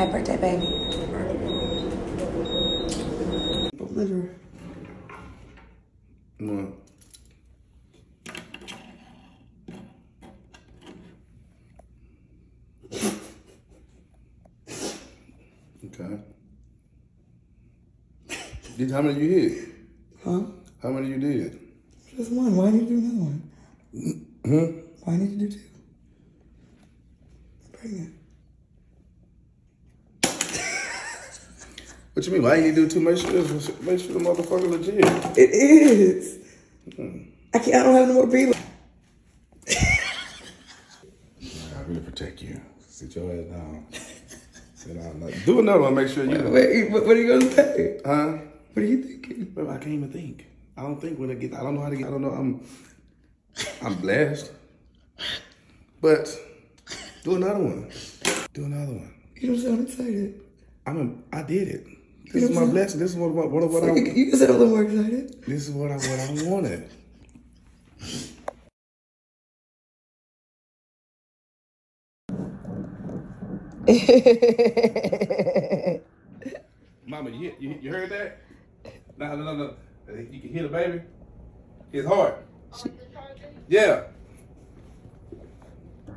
Happy birthday, baby. Literally. What? Okay. Did, how many you hit? Huh? How many you did? Just one. Why did you do another one? Hmm? Why did you do two? I'm pregnant. What you mean? Why you do two? Make sure, make sure the motherfucker legit. It is. I can't. I don't have no more people. I really protect you. Sit your ass down. Sit down. Like, Do another one. Make sure you. Wait, what, what are you gonna say? Huh? What are you thinking? Bro, I can't even think. I don't think when I get. I don't know how to get. I don't know. I'm. I'm blessed. But do another one. Do another one. You don't sound excited. I'm. A, I did it. This is my blessing. This is what what, what, what You, I. you can sound a little more excited. This is what I what I wanted. Mama, you, you you heard that? No, no, no, no. You can hear the baby. It's hard. Yeah.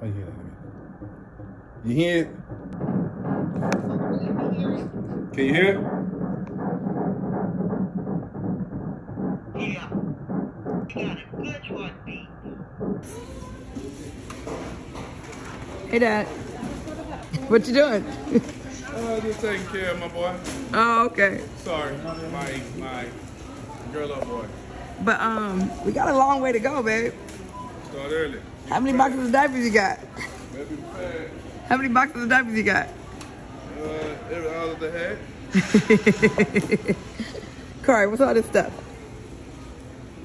Oh, you hear that? You hear it? Can you hear it? Yeah. You got a good heartbeat. Hey, Dad. What you doing? Oh, just taking care of my boy. Oh, okay. Sorry, my my girl up boy. But um, we got a long way to go, babe. Start early. How many boxes of diapers you got? Maybe fast. How many boxes of diapers you got? Uh, every all of the head. Corey, what's all this stuff?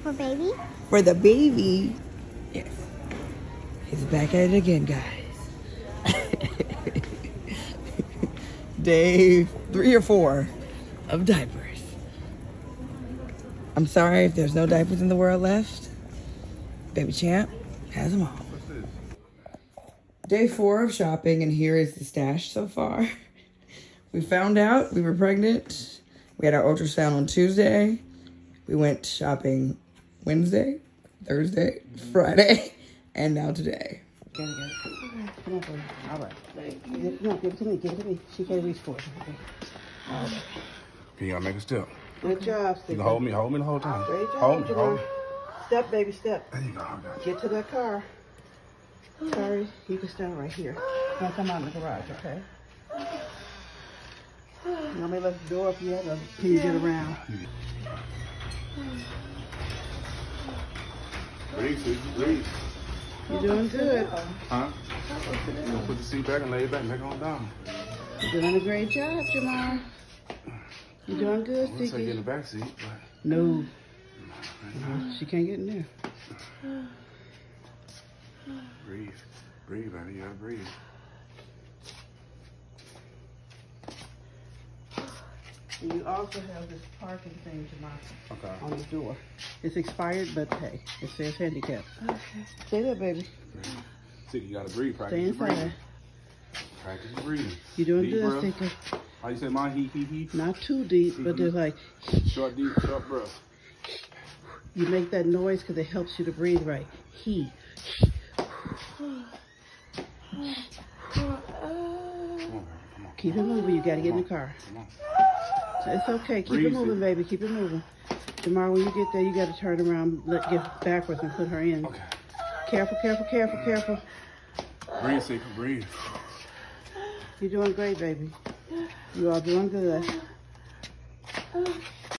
For baby? For the baby. Yes. He's back at it again, guys. Day three or four of diapers. I'm sorry if there's no diapers in the world left. Baby Champ has them all. Day four of shopping, and here is the stash so far. We found out we were pregnant. We had our ultrasound on Tuesday. We went shopping Wednesday, Thursday, Friday, and now today. Get it, get it. Come on, baby. All right. Give, no, give it to me. Give it to me. She can't reach for it. Okay. Can y'all make a step? Good job, You can hold me, hold me the whole time. Great job, Hold me, hold me. Step, baby, step. There you go. I got you. Get to that car. Sorry, you can stand right here. Don't come out in the garage, okay? You want me to let the door up yet, or can you get around? Breathe, sweetie, breathe. You're doing good. Huh? You gonna put the seat back and lay it back, back on down. You're doing a great job, Jamar. You're doing good, I wouldn't say get in the back seat, but No. She can't get in there. breathe. Breathe, baby. You gotta breathe. And you also have this parking thing, Jamar. Okay. on the door. It's expired, but hey, it says handicap. Stay there, baby. See, you gotta breathe. Practice Stay your breathing. Practice your breathing. You're doing Deep good, breath. How you say mine? He, he, he. Not too deep, but mm-hmm. there's like, Short, deep, short breath. you make that noise because it helps you to breathe right. He. Come on. Come on. Keep it moving. You got to get in the car. It's okay. Keep Breathe, it moving, baby. Keep it moving. Tomorrow when you get there, you got to turn around, let get backwards and put her in. Okay. Careful, careful, careful, careful. Breathe, Seeker. Breathe. You're doing great, baby. You are doing good.